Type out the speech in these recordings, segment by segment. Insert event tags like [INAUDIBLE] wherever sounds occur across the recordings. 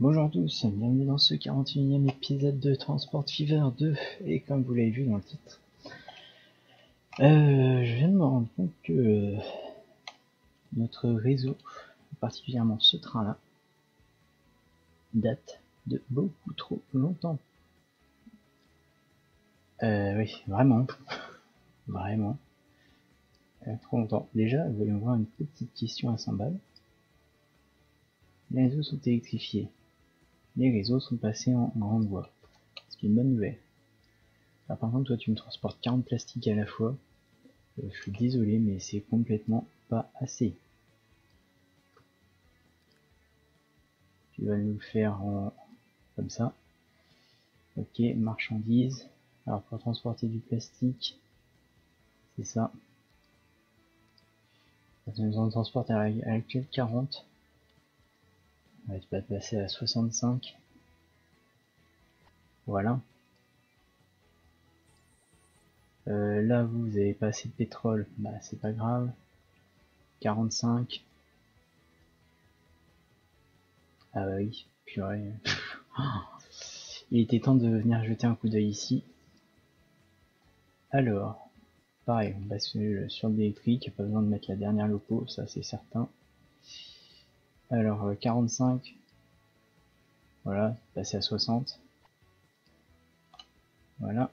Bonjour à tous, bienvenue dans ce 41e épisode de Transport Fever 2 et comme vous l'avez vu dans le titre, euh, je viens de me rendre compte que euh, notre réseau, particulièrement ce train-là, date de beaucoup trop longtemps. Euh, oui, vraiment, [LAUGHS] vraiment, trop longtemps. Déjà, voyons voir une petite question à 100 balles. Les réseaux sont électrifiés. Les réseaux sont passés en grande voie. C'est une bonne nouvelle. Alors, par contre, toi, tu me transportes 40 plastiques à la fois. Euh, je suis désolé, mais c'est complètement pas assez. Tu vas nous faire comme ça. Ok, marchandises. Alors, pour transporter du plastique, c'est ça. Ça nous en transporte à l'actuel 40. Ouais, tu vas passer à 65. Voilà. Euh, là, vous avez pas assez de pétrole, bah c'est pas grave. 45. Ah bah oui, purée. [LAUGHS] Il était temps de venir jeter un coup d'œil ici. Alors, pareil, on bascule sur l'électrique, pas besoin de mettre la dernière loco, ça c'est certain. Alors, 45. Euh, voilà, passer à 60. Voilà.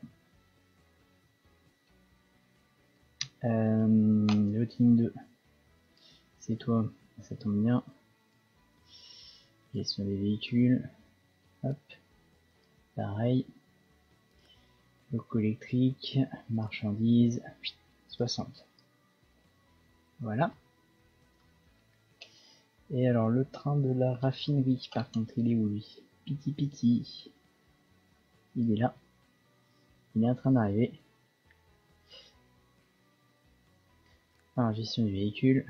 Euh, le team 2. C'est toi, ça tombe bien. Gestion des véhicules. Hop. Pareil. Locaux électrique, marchandises, 60. Voilà. Et alors le train de la raffinerie, par contre, il est où lui? Piti piti. Il est là. Il est en train d'arriver. Alors gestion du véhicule.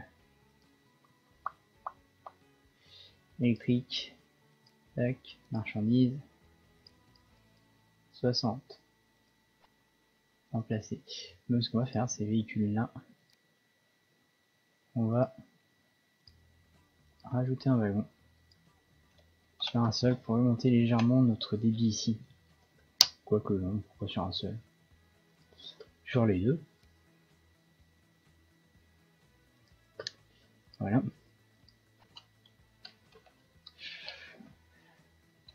Électrique. Tac. Marchandise. 60. Remplacer. Donc ce qu'on va faire, ces véhicules là. On va rajouter un wagon sur un seul pour augmenter légèrement notre débit ici. Quoique non, pourquoi sur un seul? Sur les deux. Voilà.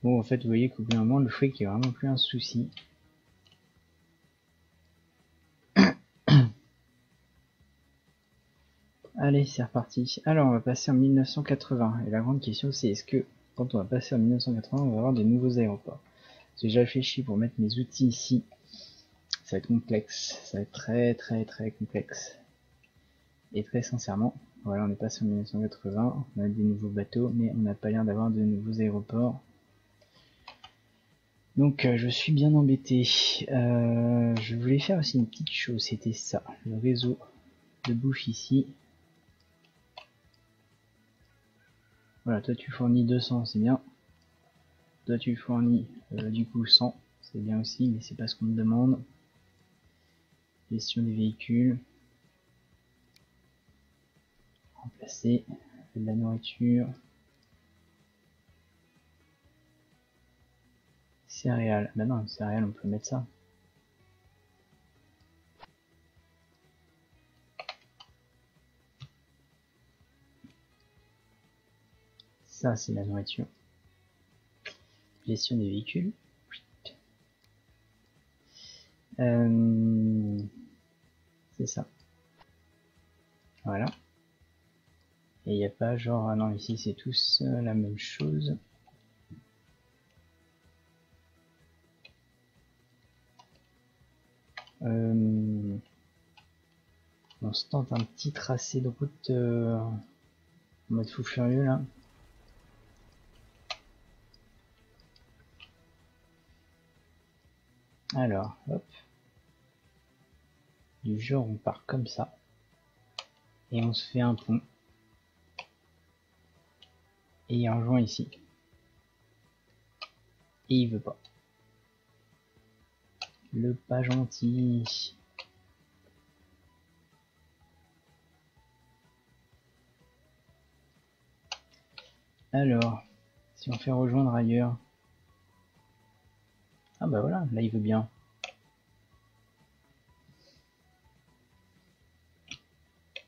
Bon, en fait, vous voyez qu'au bout d'un moment, le fric est vraiment plus un souci. Allez, c'est reparti. Alors, on va passer en 1980. Et la grande question, c'est est-ce que quand on va passer en 1980, on va avoir des nouveaux aéroports? J'ai déjà réfléchi pour mettre mes outils ici. Ça va être complexe. Ça va être très très très complexe. Et très sincèrement, voilà, on est passé en 1980. On a des nouveaux bateaux, mais on n'a pas l'air d'avoir de nouveaux aéroports. Donc euh, je suis bien embêté. Euh, je voulais faire aussi une petite chose, c'était ça, le réseau de bouffe ici. Voilà, toi tu fournis 200, c'est bien. Toi tu fournis euh, du coup 100, c'est bien aussi, mais c'est pas ce qu'on me demande. Gestion des véhicules. Remplacer de la nourriture. Céréales. Bah non, céréales, on peut mettre ça. Ça, c'est la nourriture. Gestion des véhicules. Euh, c'est ça. Voilà. Et il n'y a pas genre, ah non, ici c'est tous euh, la même chose. Euh, on se tente un petit tracé de route en mode fou furieux là. Alors, hop. Du genre, on part comme ça. Et on se fait un pont. Et il rejoint ici. Et il veut pas. Le pas gentil. Alors, Si on fait rejoindre ailleurs. Ah bah voilà, là il veut bien.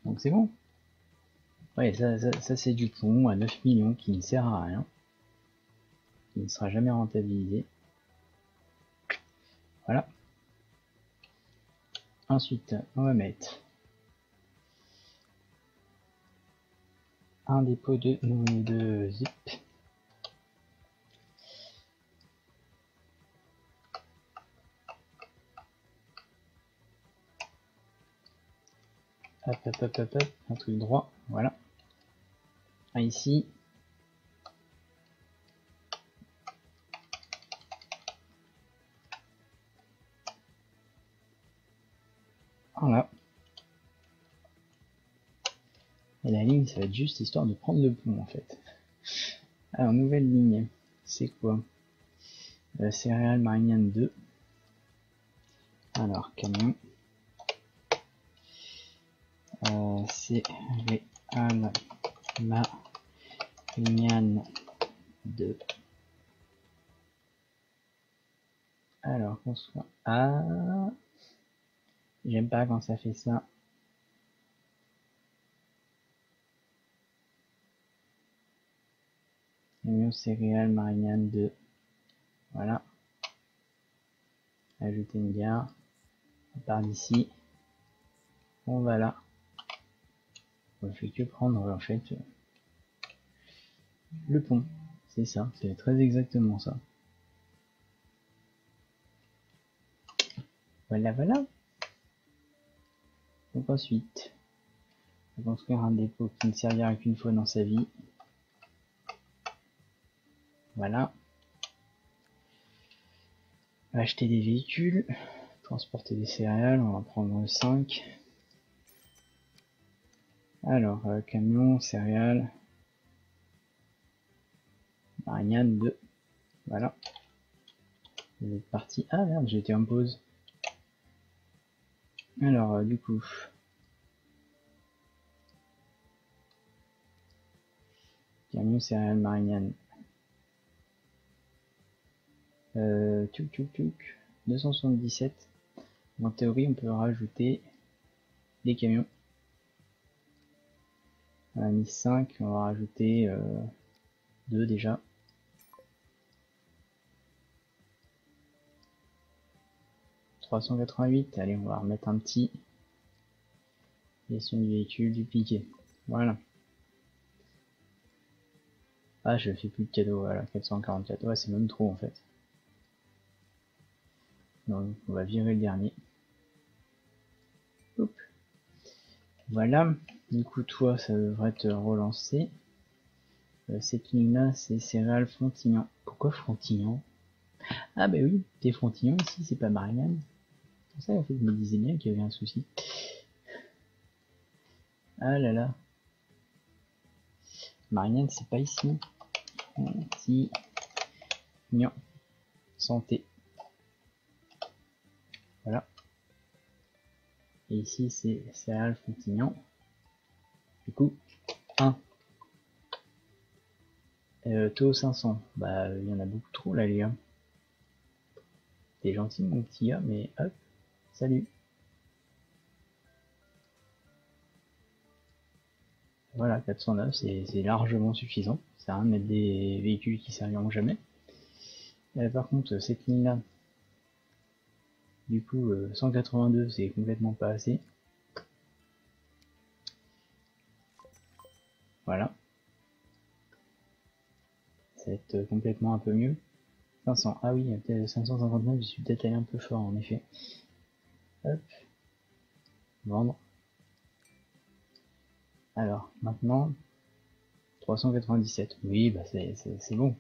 Donc c'est bon. Ouais, ça, ça, c'est du pont à 9 millions qui ne sert à rien. Qui ne sera jamais rentabilisé. Voilà. Ensuite, on va mettre un dépôt de, de zip. Hop, hop, hop, hop, hop, un truc droit, voilà. Un ici. Voilà. Et la ligne, ça va être juste histoire de prendre le pont en fait. Alors, nouvelle ligne, c'est quoi? Euh, Céréales Marinian 2. Alors, camion. Marinian 2. Alors, soit Ah J'aime pas quand ça fait ça. Camion céréales Marignane 2. Voilà. Ajouter une gare. On part d'ici. On va là. On fait que prendre en fait le pont. C'est ça, c'est très exactement ça. Voilà, voilà. Donc ensuite, on va construire un dépôt qui ne servira qu'une fois dans sa vie. Voilà. Acheter des véhicules, transporter des céréales, on va prendre 5. Alors, euh, camion, céréales, Marianne 2. Voilà. Vous êtes parti. Ah merde, j'ai été en pause. Alors, euh, du coup. Camion, céréales, Marianne euh, 277. En théorie, on peut rajouter des camions. On a mis 5, on va rajouter euh, 2 déjà. « 388, allez on va remettre un petit gestion du véhicule dupliqué, voilà. Ah je fais plus de cadeaux, voilà, 444, ouais c'est même trop en fait. Donc on va virer le dernier. Voilà, du coup toi ça devrait te relancer. Euh, cette ligne là c'est céréales Frontignan. Pourquoi Frontignan? Ah bah oui, t'es Frontignan ici, c'est pas Marianne. Pour ça en fait je me disais bien qu'il y avait un souci. Ah là là. Marianne c'est pas ici. Si. Non. Santé. Voilà. Et ici, c'est céréales Fontignan. Du coup, 1. Euh, taux 500. Bah, il y en a beaucoup trop là, les gars. T'es gentil, mon petit gars, mais hop, salut. Voilà, 409, c'est largement suffisant. Ça sert à mettre des véhicules qui serviront jamais. Euh, par contre, cette ligne-là, du coup, 182, euh, c'est complètement pas assez. Voilà. Ça va être euh, complètement un peu mieux. 500. Ah oui, 559, je suis peut-être allé un peu fort en effet. Hop. Vendre. Alors, maintenant, 397. Oui, bah c'est bon.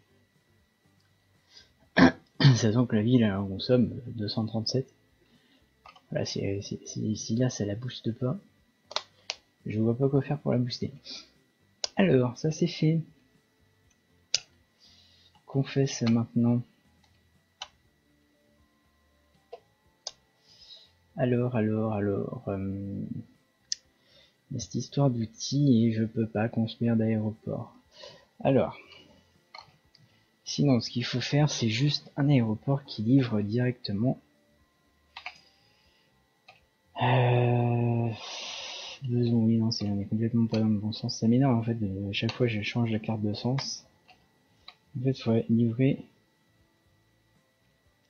Sachant que la ville elle en consomme 237. Voilà, si, là ça la booste pas, je vois pas quoi faire pour la booster. Alors, ça c'est fait. Qu'on maintenant Alors, alors, alors. Euh, cette histoire d'outils et je peux pas construire d'aéroport. Alors, Sinon, ce qu'il faut faire, c'est juste un aéroport qui livre directement. Euh... Oui, non, c'est, on est complètement pas dans le bon sens. Ça m'énerve en fait, de, chaque fois je change la carte de sens. En fait, il faut livrer.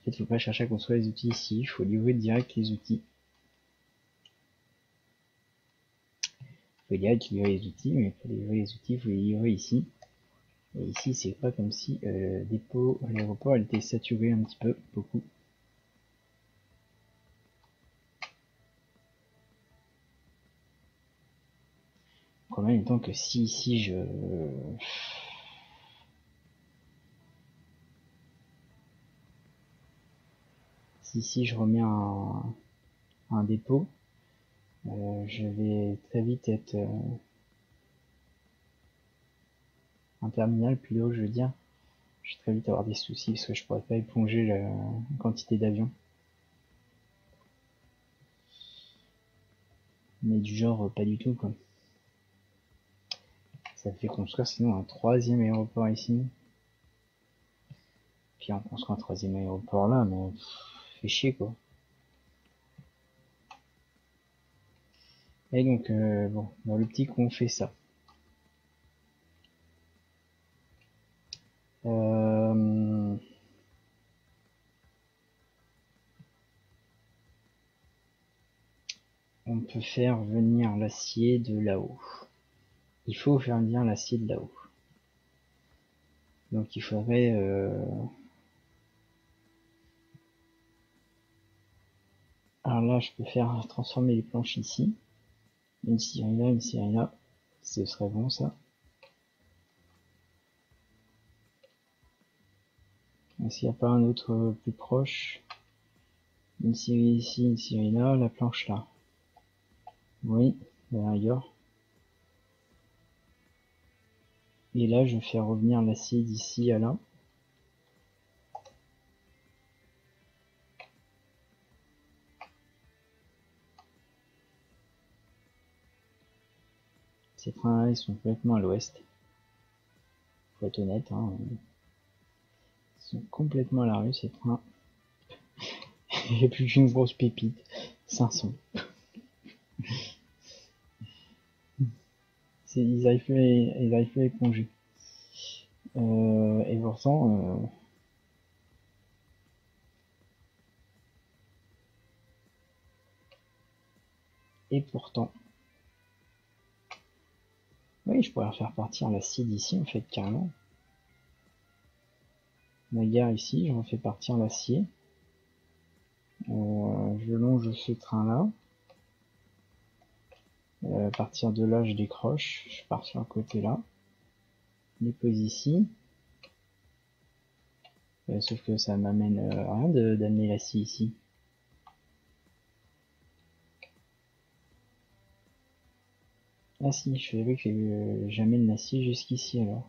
En fait, faut pas chercher à construire les outils ici, il faut livrer direct les outils. Il faut direct livrer les outils, mais pour livrer les outils, il faut les livrer ici. Et ici, c'est pas comme si euh, le dépôt, l'aéroport, était saturé un petit peu, beaucoup. En même temps que si ici je si ici je remets un, un dépôt, euh, je vais très vite être euh, un terminal plus haut, je veux dire. Je vais très vite avoir des soucis parce que je pourrais pas éponger la quantité d'avions. Mais du genre pas du tout quoi. Ça fait construire sinon un troisième aéroport ici. Puis on construit un troisième aéroport là, mais fait chier quoi. Et donc euh, bon, dans l'optique on fait ça. Euh... On peut faire venir l'acier de là-haut. Il faut faire venir l'acier de là-haut. Donc il faudrait... Euh... Alors là, je peux faire transformer les planches ici. Une série là, une série là. Ce serait bon ça. S'il n'y a pas un autre plus proche, une série ici, une série là, la planche là. Oui, d'ailleurs. Et là, je fais revenir l'acier d'ici à là. Ces trains-là, ils sont complètement à l'ouest. Faut être honnête, hein. Complètement à la rue, ces trains. Il n'y a plus qu'une grosse pépite. 500. [LAUGHS] ils arrivent plus à, éponger. Et pourtant, euh, et pourtant, oui, je pourrais faire partir l'acier d'ici en fait carrément. La gare ici, je refais partir l'acier. Euh, je longe ce train là. Euh, à partir de là, je décroche, je pars sur le côté là, je dépose ici. Euh, sauf que ça m'amène euh, rien d'amener la scie ici. Ah si, je savais que j'amène la scie jusqu'ici alors.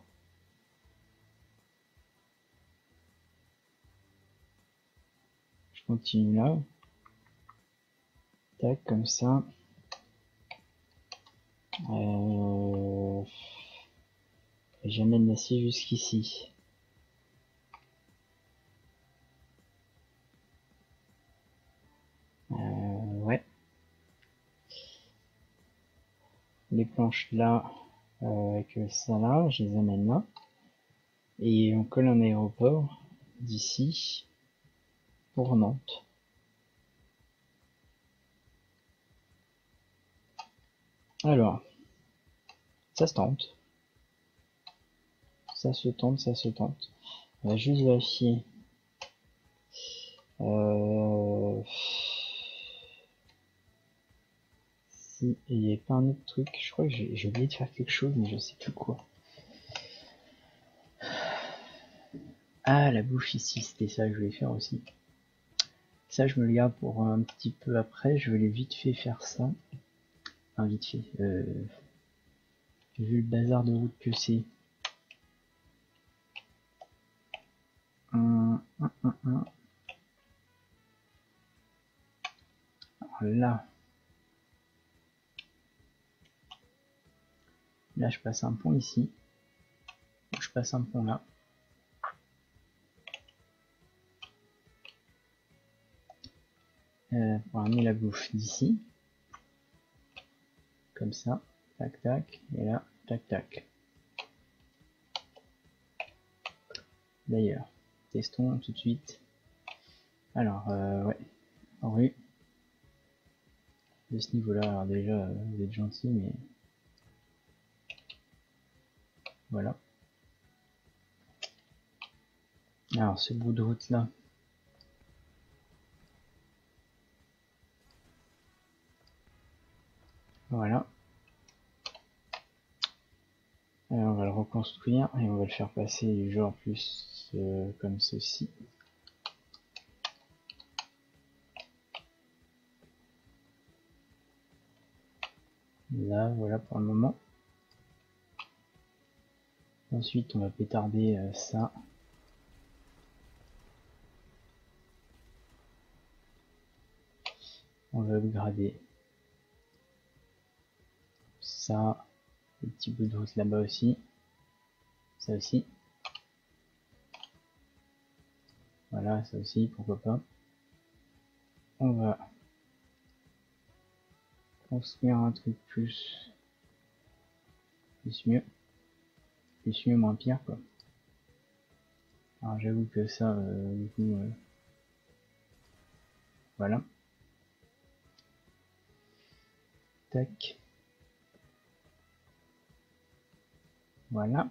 Continue là. Tac, comme ça. Euh... J'amène l'acier jusqu'ici. Euh, ouais. Les planches là, euh, avec ça là, je les amène là. Et on colle un aéroport d'ici pour Nantes. Alors, ça se tente. Ça se tente, ça se tente. On va juste vérifier. Euh... Il n'y a pas un autre truc, je crois que j'ai oublié de faire quelque chose, mais je sais plus quoi. Ah, la bouche ici, c'était ça que je voulais faire aussi. Ça, je me le garde pour un petit peu après. Je vais vite fait faire ça. Enfin, vite fait. Euh, vu le bazar de route que c'est. Alors là. Là, je passe un pont ici. Je passe un pont là. Euh, pour amener la bouffe d'ici. Comme ça. Tac, tac. Et là, tac, tac. D'ailleurs, testons tout de suite. Alors, euh, ouais. Rue. De ce niveau-là, alors déjà, euh, vous êtes gentil, mais... Voilà. Alors, ce bout de route-là, Voilà. on va le reconstruire et on va le faire passer du genre plus euh, comme ceci. Là, voilà pour le moment. Ensuite, on va pétarder euh, ça. On va upgrader ça, le petit bout de route là-bas aussi, ça aussi. Voilà, ça aussi, pourquoi pas. On va construire un truc plus, plus mieux, plus mieux, moins pire quoi. Alors j'avoue que ça, euh, du coup, euh, voilà. Tac. Voilà.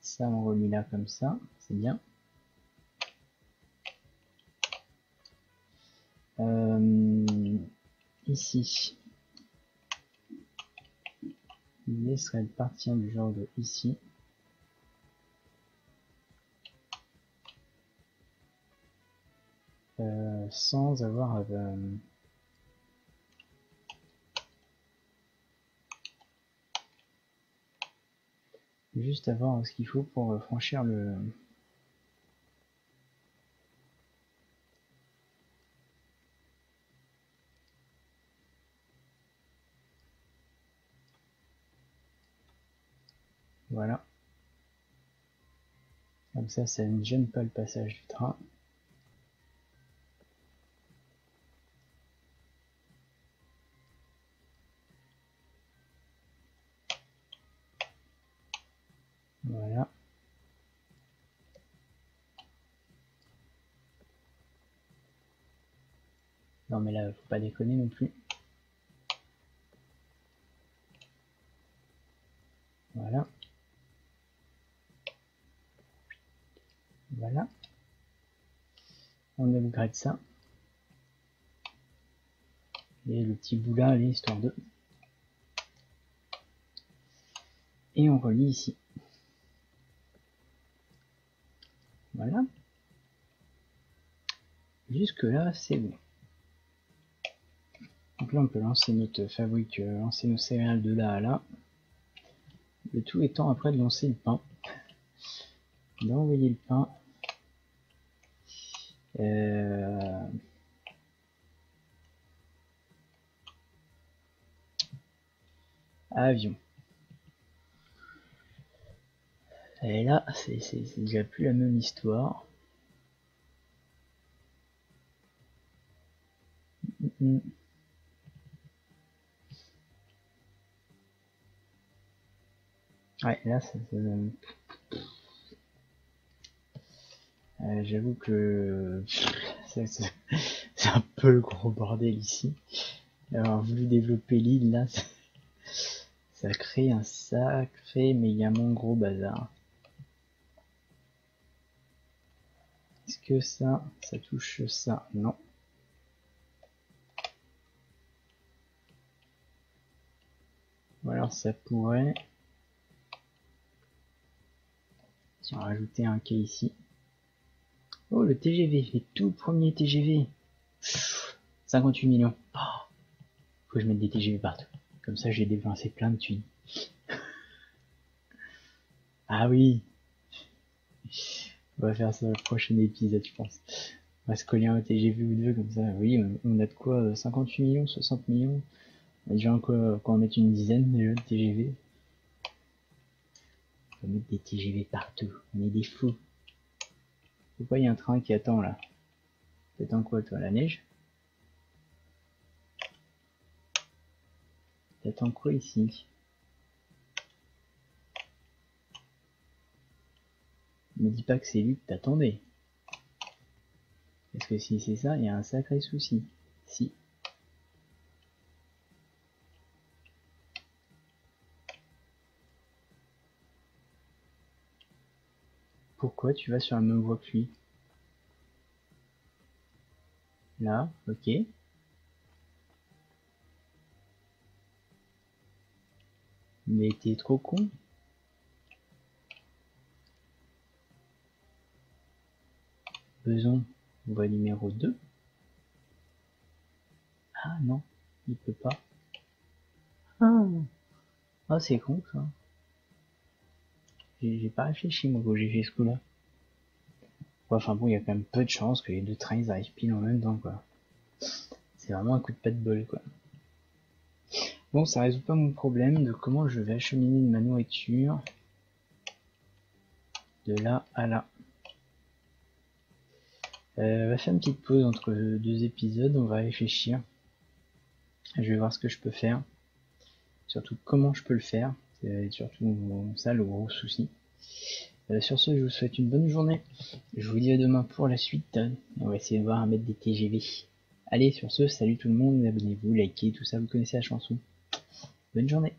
Ça, on remet là comme ça, c'est bien. Euh, ici, il serait partir du genre de ici. Euh, sans avoir euh, juste avoir ce qu'il faut pour euh, franchir le Voilà. Comme ça, ça ne gêne pas le passage du train. Voilà. Non mais là, faut pas déconner non plus. Voilà. Voilà. On upgrade ça. Et le petit bout là, histoire de. Et on relie ici. Voilà. Jusque là, c'est bon. On peut lancer notre fabrique, euh, lancer nos céréales de là à là. Le tout étant après de lancer le pain. D'envoyer le pain. Euh, avion. Et là, c'est déjà plus la même histoire. Ouais, là, ça, euh, J'avoue que [LAUGHS] c'est un peu le gros bordel ici. Alors, voulu développer l'île, là, ça crée un sacré mon gros bazar. Est-ce que ça, ça touche ça? Non. Ou alors ça pourrait... On rajoutait un quai ici. Oh, le TGV, les tout premiers TGV. 58 millions. Oh, faut que je mette des TGV partout. Comme ça, j'ai dépensé plein de thunes. [LAUGHS] ah oui. On va faire ça le prochain épisode, je pense. On va se coller un TGV ou deux, comme ça. Oui, on a de quoi 58 euh, millions, 60 millions. On a déjà quoi, quoi en mettre une dizaine déjà de TGV. On va mettre des TGV partout. On est des fous. Pourquoi il y a un train qui attend là? T'attends quoi toi, la neige? T'attends quoi ici? Me dis pas que c'est lui que t'attendais. Parce que si c'est ça, il y a un sacré souci. Si. Pourquoi tu vas sur la même voie que lui Là, ok. Mais t'es trop con. Besoin, voie numéro 2. Ah non, il peut pas. Ah, ah c'est con ça. J'ai pas réfléchi moi quand j'ai fait ce coup là. Enfin bon, il y a quand même peu de chances que les deux trains arrivent pile en même temps quoi. C'est vraiment un coup de pas de bol quoi. Bon, ça résout pas mon problème de comment je vais acheminer ma nourriture de là à là. Euh, on va faire une petite pause entre deux épisodes, on va réfléchir. Je vais voir ce que je peux faire. Surtout comment je peux le faire. C'est surtout ça le gros souci. Euh, sur ce, je vous souhaite une bonne journée. Je vous dis à demain pour la suite. On va essayer de voir un mettre des TGV. Allez, sur ce, salut tout le monde, abonnez-vous, likez, tout ça, vous connaissez la chanson. Bonne journée.